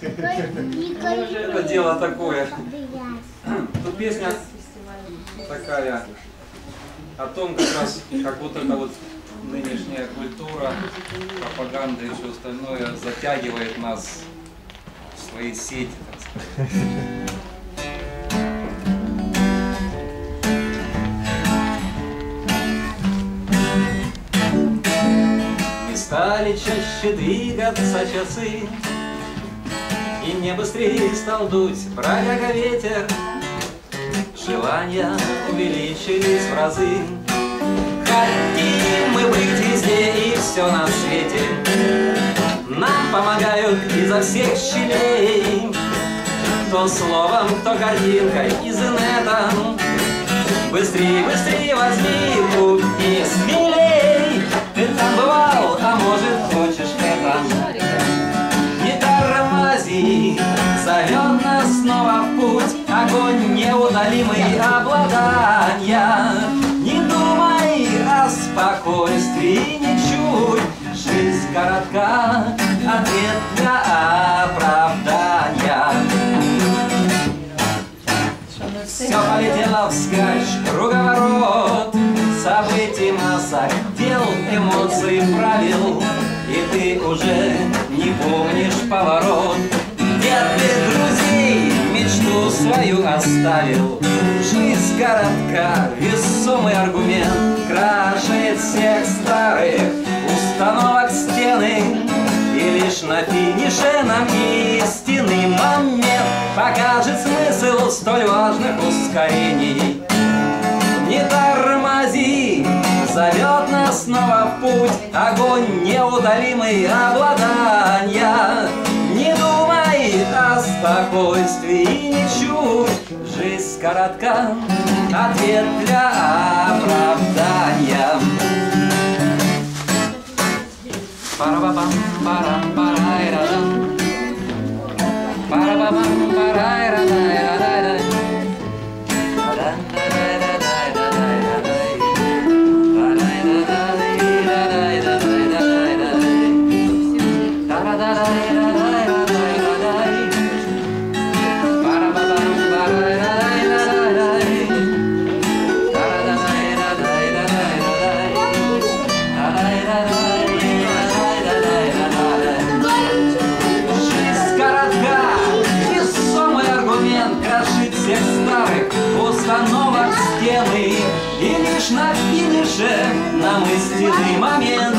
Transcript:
Это дело такое. Тут песня такая о том, как раз, как вот эта вот нынешняя культура, пропаганда и все остальное затягивает нас в свои сети, так сказать. Стали чаще двигаться часы, И не быстрее стал дуть бродяга ветер, Желания увеличились в разы. Хотим мы быть везде и все на свете, Нам помогают изо всех щелей, Кто словом, кто картинкой из инета. Быстрей, быстрей возьми, купи зовет нас снова в путь Огонь неудалимый обладания. Не думай о спокойствии ничуть Жизнь коротка, ответ для оправдания. Все полетело вскачь, круговорот. Событий масса, дел, эмоций, правил. И ты уже не помнишь поворот свою оставил. Жизнь коротка, весомый аргумент. Крашит всех старых установок стены. И лишь на финише нам истинный момент Покажет смысл столь важных ускорений. Не тормози, зовет нас снова в путь Огонь неудалимый обладания. Не думай о спокойствии Жизнь коротка, ответ для оправдания. Парабабам, парам, парайрадам. Парабабам, парай на финише, на истинный момент.